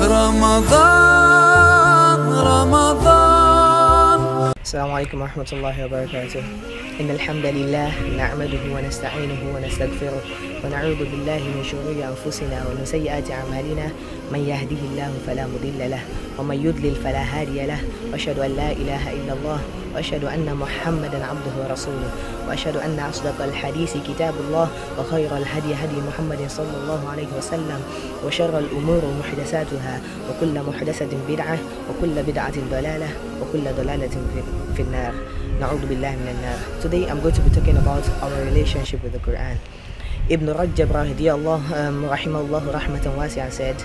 رمضان رمضان. السلام عليكم ورحمة الله وبركاته. إن الحمد لله نعمده ونستعينه ونستغفره ونعوذ بالله من شرور أنفسنا ومن سيئات أعمالنا. من يهده الله فلا مضل له ومن يضلل فلا هادي له وأشهد أن لا إله إلا الله وأشهد أن محمدا عبده ورسوله وأشهد أن أصدق الحديث كتاب الله وخير الهدي هدي محمد صلى الله عليه وسلم وشر الأمور محدثاتها وكل محدثة بدعة وكل بدعة ضلالة وكل ضلالة في, النار. نعوذ بالله من النار. Today I'm going to be talking about our relationship with the Quran. Ibn Rajab rahidiyallah um, rahimahullah rahmatan wasi'an said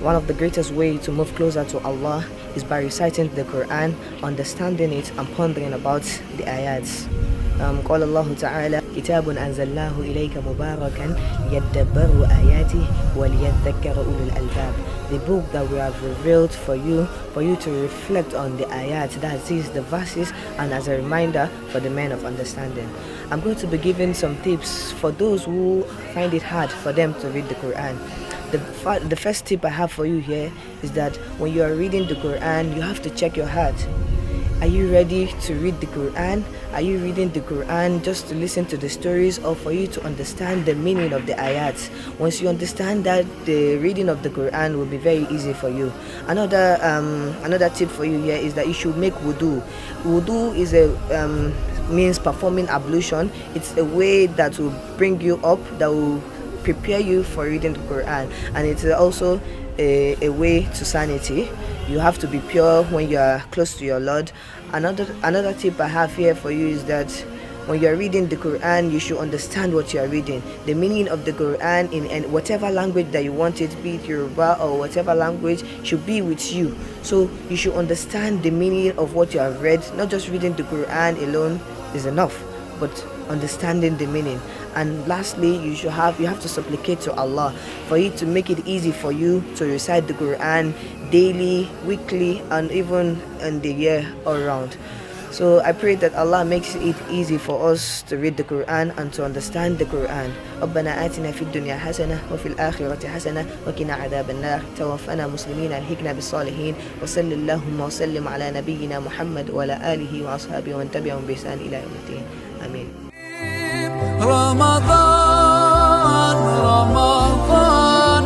one of the greatest way to move closer to Allah is by reciting the Quran, understanding it and pondering about the ayats. Um, قال الله تعالى كتاب أنزلناه إليك مباركا ليدبروا آياته وليذكر أولو الألباب The book that we have revealed for you, for you to reflect on the ayat, that is the verses, and as a reminder for the men of understanding. I'm going to be giving some tips for those who find it hard for them to read the Quran. The, the first tip I have for you here is that when you are reading the Quran, you have to check your heart. Are you ready to read the Quran? Are you reading the Quran just to listen to the stories or for you to understand the meaning of the ayats? Once you understand that, the reading of the Quran will be very easy for you. Another um, another tip for you here is that you should make wudu. Wudu is a um, means performing ablution. It's a way that will bring you up, that will prepare you for reading the Quran, and it's also a, a way to sanity. You have to be pure when you are close to your Lord. Another another tip I have here for you is that when you are reading the Quran, you should understand what you are reading. The meaning of the Quran in and whatever language that you want it, be it Yoruba or whatever language, should be with you. So you should understand the meaning of what you have read. Not just reading the Quran alone is enough, but understanding the meaning and lastly you should have you have to supplicate to allah for it to make it easy for you to recite the quran daily weekly and even in the year all around so I pray that Allah makes it easy for us to read the Quran and to understand the Quran. ربنا آتنا في الدنيا حسنة وفي الآخرة حسنة وقنا عذاب النار توفنا مسلمين الحقنا بالصالحين وصل اللهم وسلم على نبينا محمد وعلى آله وأصحابه ومن تبعهم بإحسان إلى يوم الدين Amin. Ramadan, Ramadan,